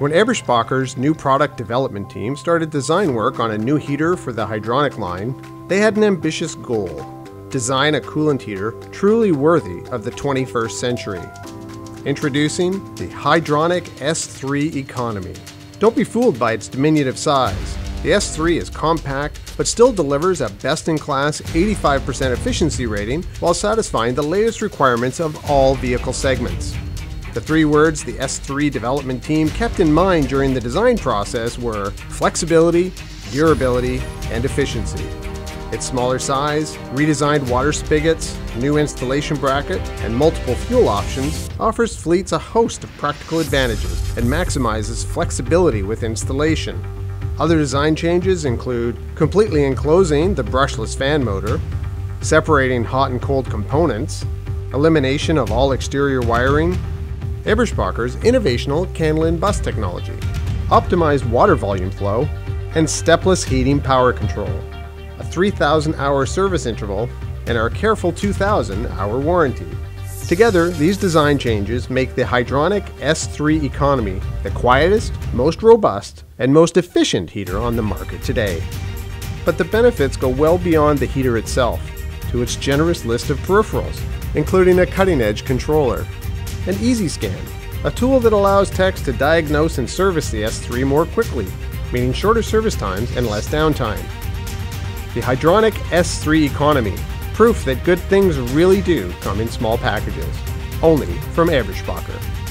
When Eberspächer's new product development team started design work on a new heater for the hydronic line, they had an ambitious goal design a coolant heater truly worthy of the 21st century. Introducing the Hydronic S3 Economy. Don't be fooled by its diminutive size. The S3 is compact, but still delivers a best in class 85% efficiency rating while satisfying the latest requirements of all vehicle segments. The three words the S3 development team kept in mind during the design process were flexibility, durability, and efficiency. Its smaller size, redesigned water spigots, new installation bracket, and multiple fuel options offers fleets a host of practical advantages and maximizes flexibility with installation. Other design changes include completely enclosing the brushless fan motor, separating hot and cold components, elimination of all exterior wiring, Eberspächer's innovational CAN/LIN bus technology, optimized water volume flow, and stepless heating power control a 3,000 hour service interval, and our careful 2,000 hour warranty. Together, these design changes make the Hydronic S3 Economy the quietest, most robust, and most efficient heater on the market today. But the benefits go well beyond the heater itself to its generous list of peripherals, including a cutting edge controller, an EasyScan, a tool that allows techs to diagnose and service the S3 more quickly, meaning shorter service times and less downtime the Hydronic S3 Economy, proof that good things really do come in small packages. Only from Eberspächer.